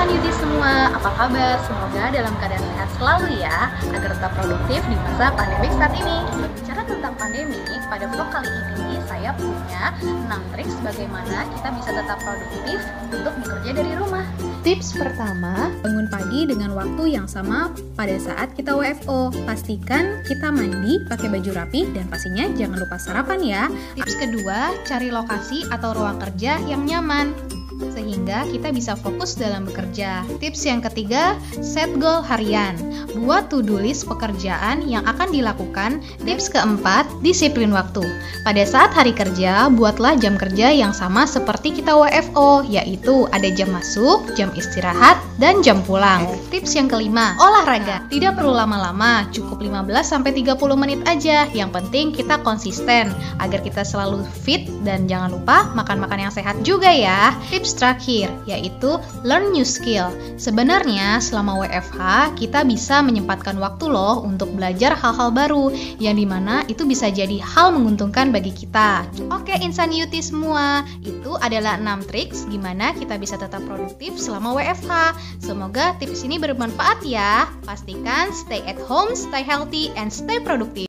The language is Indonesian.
insan Yuti semua, apa kabar? Semoga dalam keadaan sehat selalu ya, agar tetap produktif di masa pandemik saat ini. Bicara tentang pandemi, pada vlog kali ini saya punya 6 trik bagaimana kita bisa tetap produktif untuk bekerja dari rumah. Tips pertama, bangun pagi dengan waktu yang sama pada saat kita WFO. Pastikan kita mandi, pakai baju rapi, dan pastinya jangan lupa sarapan ya. Tips kedua, cari lokasi atau ruang kerja yang nyaman sehingga kita bisa fokus dalam bekerja. Tips yang ketiga, set goal harian. Buat to-do list pekerjaan yang akan dilakukan. Tips keempat, disiplin waktu. Pada saat hari kerja, buatlah jam kerja yang sama seperti kita WFO, yaitu ada jam masuk, jam istirahat, dan jam pulang. Tips yang kelima, olahraga. Tidak perlu lama-lama, cukup 15-30 menit aja. Yang penting kita konsisten agar kita selalu fit dan jangan lupa makan-makan yang sehat juga ya. Tips terakhir, yaitu learn new skill. Sebenarnya, selama WFH, kita menyempatkan waktu loh untuk belajar hal-hal baru, yang di mana itu bisa jadi hal menguntungkan bagi kita. Oke, insan Yuti semua, itu adalah 6 triks gimana kita bisa tetap produktif selama WFH. Semoga tips ini bermanfaat ya. Pastikan stay at home, stay healthy, and stay produktif.